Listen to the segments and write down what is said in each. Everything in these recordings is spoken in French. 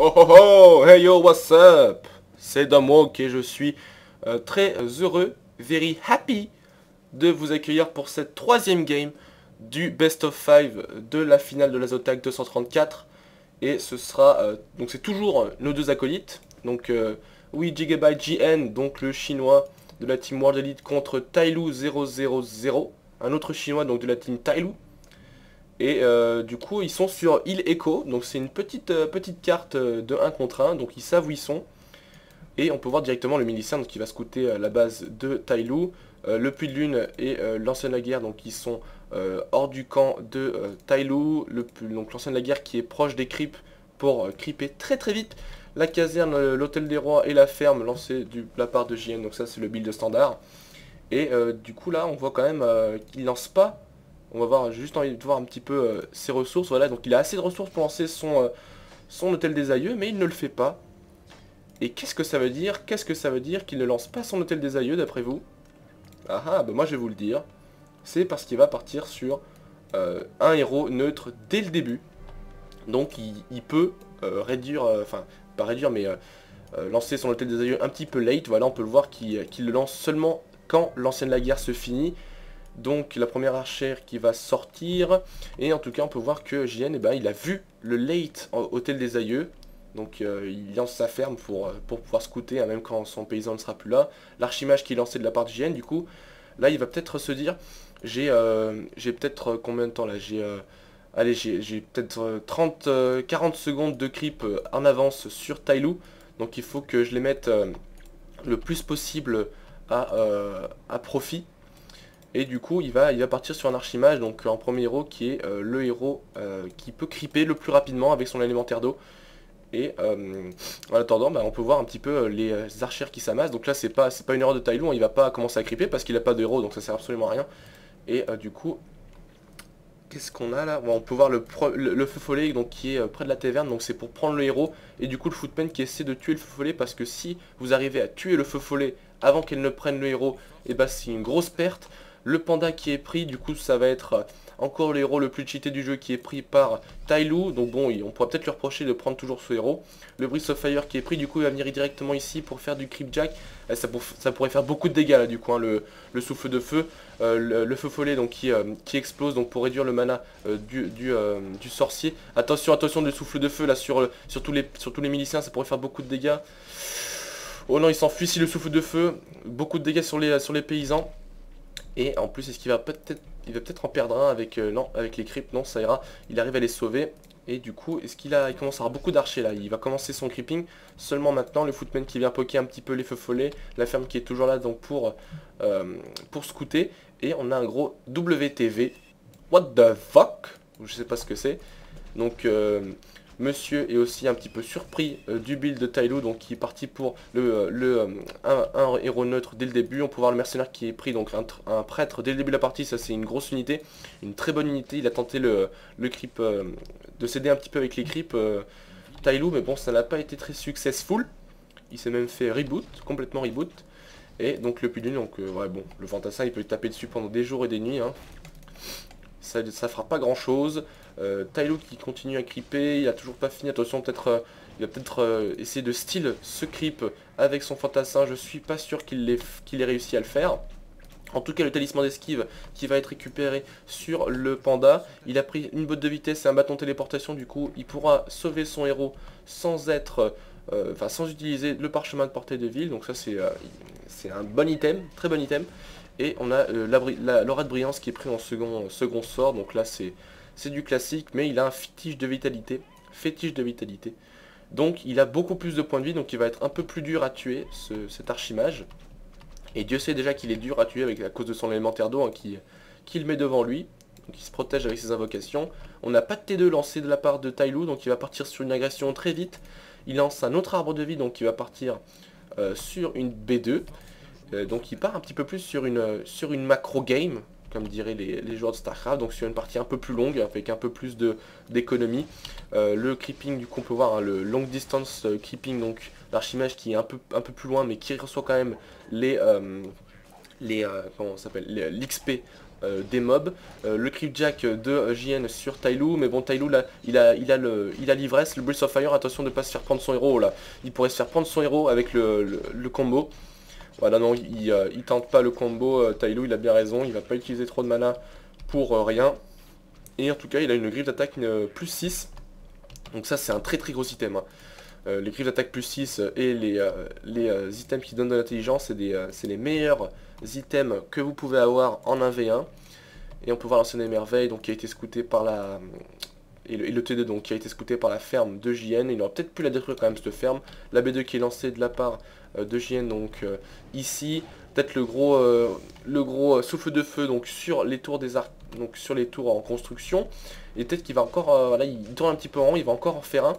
Oh oh oh Hey yo, what's up? C'est Damwalk et je suis euh, très heureux, very happy, de vous accueillir pour cette troisième game du Best of 5 de la finale de la Zotac 234. Et ce sera, euh, donc c'est toujours euh, nos deux acolytes, donc oui, Gigabyte GN, donc le chinois de la team World Elite contre Tailu 000, un autre chinois donc de la team Tailu. Et euh, du coup, ils sont sur île Echo, donc c'est une petite, euh, petite carte euh, de 1 contre 1, donc ils savent où ils sont. Et on peut voir directement le milicien qui va scouter la base de Tailu, le puits de lune et l'ancienne la guerre, donc ils sont hors du camp de Tailu, donc l'ancienne la guerre qui est proche des creeps pour creeper très très vite. La caserne, l'hôtel des rois et la ferme lancée de la part de JN, donc ça c'est le build standard. Et du coup là on voit quand même qu'il lance pas on va voir juste envie de voir un petit peu euh, ses ressources. Voilà, donc il a assez de ressources pour lancer son, euh, son hôtel des aïeux, mais il ne le fait pas. Et qu'est-ce que ça veut dire? Qu'est-ce que ça veut dire qu'il ne lance pas son hôtel des aïeux d'après vous? Ah ah, bah moi je vais vous le dire. C'est parce qu'il va partir sur euh, un héros neutre dès le début. Donc il, peut réduire, enfin pas réduire mais lancer son hôtel des aïeux un petit peu late. Voilà, on peut le voir qu'il le lance seulement quand l'ancienne la guerre se finit donc la première archère qui va sortir. Et en tout cas, on peut voir que JN, eh ben, il a vu le late hôtel des aïeux. Donc euh, il lance sa ferme pour, euh, pour pouvoir scouter, hein, même quand son paysan ne sera plus là. L'archimage qui est lancé de la part de JN, du coup, là il va peut-être se dire, j'ai euh, peut-être combien de temps là J'ai allez, j'ai peut-être 30, 40 secondes de creep en avance sur Tailu. Donc il faut que je les mette le plus possible à profit et du coup, il va, il va partir sur un archimage, donc en premier héros qui est euh, le héros euh, qui peut creeper le plus rapidement avec son élémentaire d'eau. Et euh, en attendant, bah, on peut voir un petit peu les archères qui s'amassent. Donc là, c'est pas, pas une erreur de Tailou, il va pas commencer à creeper parce qu'il n'a pas de héros, donc ça sert absolument à rien. Et du coup, qu'est-ce qu'on a là? On peut voir le, le, feu follet donc, qui est près de la taverne, donc c'est pour prendre le héros. Et du coup, le footman qui essaie de tuer le feu follet parce que si vous arrivez à tuer le feu follet avant qu'elle ne prenne le héros, et eh bah c'est une grosse perte. Le panda qui est pris, du coup ça va être euh, encore le héros le plus cheaté du jeu qui est pris par Tailu. Donc bon, on pourra peut-être lui reprocher de prendre toujours ce héros. Le Breeze of Fire qui est pris, du coup il va venir directement ici pour faire du Creep Jack. Eh, ça, pourrait faire beaucoup de dégâts là du coup, hein, le, souffle de feu. Euh, le, feu follet qui, euh, explose donc pour réduire le mana du, du, sorcier. Attention, attention, le souffle de feu là sur, tous les, sur miliciens, ça pourrait faire beaucoup de dégâts. Oh non, il s'enfuit si le souffle de feu. Beaucoup de dégâts sur les paysans. Et en plus, est-ce qu'il va peut-être il va peut-être en perdre un avec, euh, non, avec les creeps? Non, ça ira. Il arrive à les sauver. Et du coup, est-ce qu'il a, il commence à avoir beaucoup d'archers là? Il va commencer son creeping. Seulement maintenant, le footman qui vient poker un petit peu les feux follets. La ferme qui est toujours là donc pour, euh, pour scouter. Et on a un gros WTV. What the fuck? Je sais pas ce que c'est. Donc, euh, Monsieur est aussi un petit peu surpris euh, du build de Tailu, donc qui est parti pour le, euh, euh, un, héros neutre dès le début. On peut voir le mercenaire qui est pris, donc un, prêtre dès le début de la partie, ça c'est une grosse unité, une très bonne unité. Il a tenté le, le creep, de s'aider un petit peu avec les creeps Tailu, mais bon ça n'a pas été très successful. Il s'est même fait reboot, complètement reboot. Et donc le Pilule, donc ouais bon, le fantassin il peut taper dessus pendant des jours et des nuits. Hein. Ça, ça fera pas grand chose. Euh, qui continue à creeper, il a toujours pas fini, attention peut-être euh, il va peut-être euh, essayer de style ce creep avec son fantassin, je suis pas sûr qu'il ait, réussi à le faire. En tout cas, le talisman d'esquive qui va être récupéré sur le panda. Il a pris une botte de vitesse et un bâton téléportation. Du coup, il pourra sauver son héros sans être... Euh, enfin, sans utiliser le parchemin de portée de ville. Donc ça, c'est un bon item, très bon item. Et on a l'aura de brillance qui est pris en second, second sort. Donc là, c'est c'est du classique, mais il a un fétiche de vitalité. Fétiche de vitalité. Donc il a beaucoup plus de points de vie, donc il va être un peu plus dur à tuer, cet archimage. Et Dieu sait déjà qu'il est dur à tuer avec à cause de son élémentaire d'eau hein, qui, qui met devant lui. Donc il se protège avec ses invocations. On n'a pas de T2 lancé de la part de Tailu, donc il va partir sur une agression très vite. Il lance un autre arbre de vie, donc il va partir euh, sur une B2. Euh, donc il part un petit peu plus sur une, sur une macro game, comme diraient les, joueurs de StarCraft, donc sur une partie un peu plus longue, avec un peu plus d'économie. Euh, le creeping, du coup on peut voir hein, le long distance euh, creeping, donc l'archimage qui est un peu, un peu plus loin, mais qui reçoit quand même les, euh, les comment s'appelle, l'XP des mobs. le Jack de JN sur Tailou, mais bon Tailou là, il a il a le il a l'ivresse, le Breath of Fire, attention de ne pas se faire prendre son héros là. Il pourrait se faire prendre son héros avec le, combo. Voilà non, il, il, tente pas le combo, Tailou il a bien raison, il va pas utiliser trop de mana pour rien. Et en tout cas il a une griffe d'attaque plus 6. Donc ça c'est un très très gros item. Hein. Euh, les griffes d'attaque plus 6 et les, euh, euh, items qui donnent de l'intelligence, c'est les meilleurs items que vous pouvez avoir en 1v1. Et on peut voir l'ancienne émerveille donc, qui a été scouté par la... Et le, T2 donc qui a été scouté par la ferme de JN. Il aurait peut-être pu la détruire quand même cette ferme. La B2 qui est lancée de la part de JN donc ici. Peut-être le gros, gros souffle de feu donc sur les tours des arcs, donc sur les tours en construction. Et peut-être qu'il va encore, voilà, il tourne un petit peu en rond, il va encore en faire un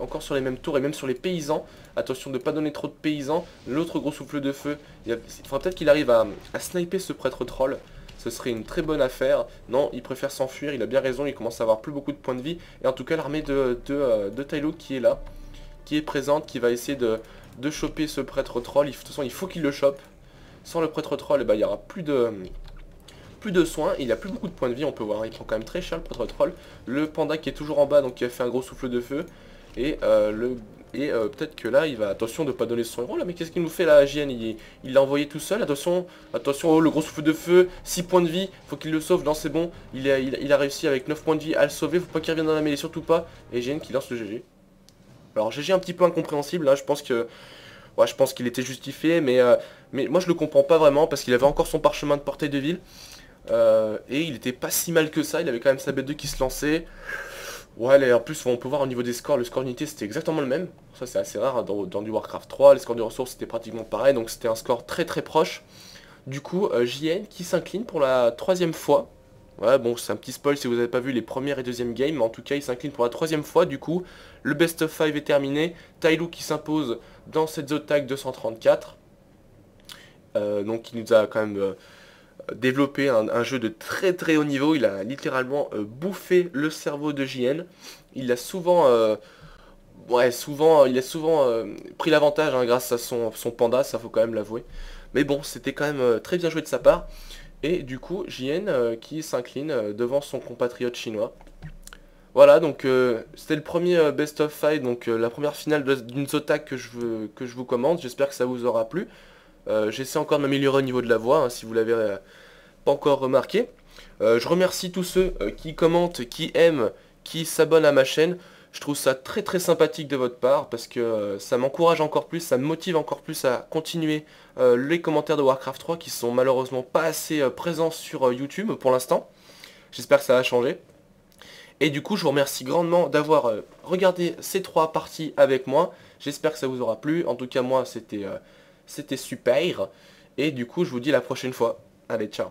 encore sur les mêmes tours et même sur les paysans. Attention de ne pas donner trop de paysans. L'autre gros souffle de feu, il, faudra peut-être qu'il arrive à, sniper ce prêtre troll. Ce serait une très bonne affaire. Non, il préfère s'enfuir, il a bien raison, il commence à avoir plus beaucoup de points de vie. Et en tout cas, l'armée de, de, euh, qui est là, qui est présente, qui va essayer de, de choper ce prêtre troll. de toute façon, il faut qu'il le chope. Sans le prêtre troll, ben, il n'y aura plus de, plus de soins, il a plus beaucoup de points de vie, on peut voir, il prend quand même très cher le prêtre troll. Le panda qui est toujours en bas, donc qui a fait un gros souffle de feu. Et, euh, le, et euh, peut-être que là, il va... Attention de pas donner son. Héros là, mais qu'est-ce qu'il nous fait là, JN Il l'a envoyé tout seul, attention, attention, oh, le gros souffle de feu, 6 points de vie, faut qu'il le sauve, non c'est bon, il a, réussi avec 9 points de vie à le sauver, faut pas qu'il revienne dans la mêlée, surtout pas, et JN qui lance le GG. Alors GG un petit peu incompréhensible, là, je pense que... Ouais, je pense qu'il était justifié, mais, euh, mais moi je le comprends pas vraiment, parce qu'il avait encore son parchemin de portée de ville, et il était pas si mal que ça, il avait quand même sa bête 2 qui se lançait... Ouais, en plus, on peut voir au niveau des scores, le score d'unité c'était exactement le même. Ça, c'est assez rare hein, dans, du Warcraft 3. Les scores de ressources c'était pratiquement pareil, donc c'était un score très très proche. Du coup, euh, JN qui s'incline pour la troisième fois. Ouais, bon, c'est un petit spoil si vous n'avez pas vu les premières et deuxièmes games, mais en tout cas, il s'incline pour la troisième fois. Du coup, le best of 5 est terminé. Tailou qui s'impose dans cette Zotac 234. Euh, donc, il nous a quand même... Euh, développé un, jeu de très très haut niveau. Il a littéralement euh, bouffé le cerveau de JN. Il a souvent, euh, ouais, souvent, il a souvent euh, pris l'avantage hein, grâce à son, panda, ça faut quand même l'avouer. Mais bon, c'était quand même très bien joué de sa part. Et du coup, JN qui s'incline devant son compatriote chinois. Voilà, donc c'était le premier Best of Fight, donc la première finale d'une Zotac que je, veux, que je vous commande. J'espère que ça vous aura plu. Euh, j'essaie encore de m'améliorer au niveau de la voix, hein, si vous l'avez euh, pas encore remarqué. Euh, je remercie tous ceux qui commentent, qui aiment, qui s'abonnent à ma chaîne. Je trouve ça très très sympathique de votre part parce que ça m'encourage encore plus, ça me motive encore plus à continuer les commentaires de Warcraft 3 qui sont malheureusement pas assez présents sur YouTube pour l'instant. J'espère que ça va changer. Et du coup, je vous remercie grandement d'avoir regardé ces trois parties avec moi. J'espère que ça vous aura plu. En tout cas, moi, c'était c'était super. Et du coup, je vous dis la prochaine fois. Allez, ciao